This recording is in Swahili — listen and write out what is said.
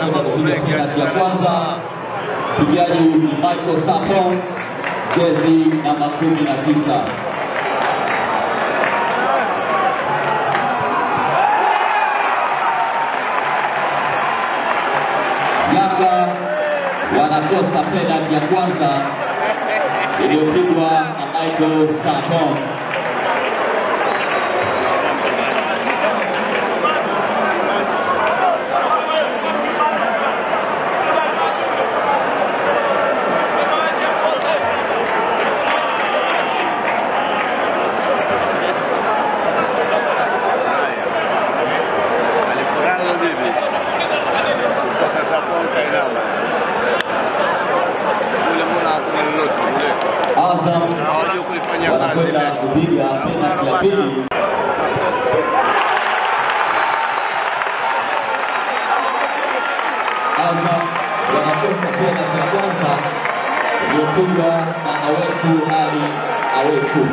penalti ya kwanza. Mpigaji ni Michael Sapo, jezi namba 19. Yanga wanakosa penalti ya kwanza iliyopigwa na Michael Sapon. Kazi wanakwenda kupiga penalti ya pili. Azam wanakosa penalti ya kwanza iliyopigwa na Awesu Ali Awesu.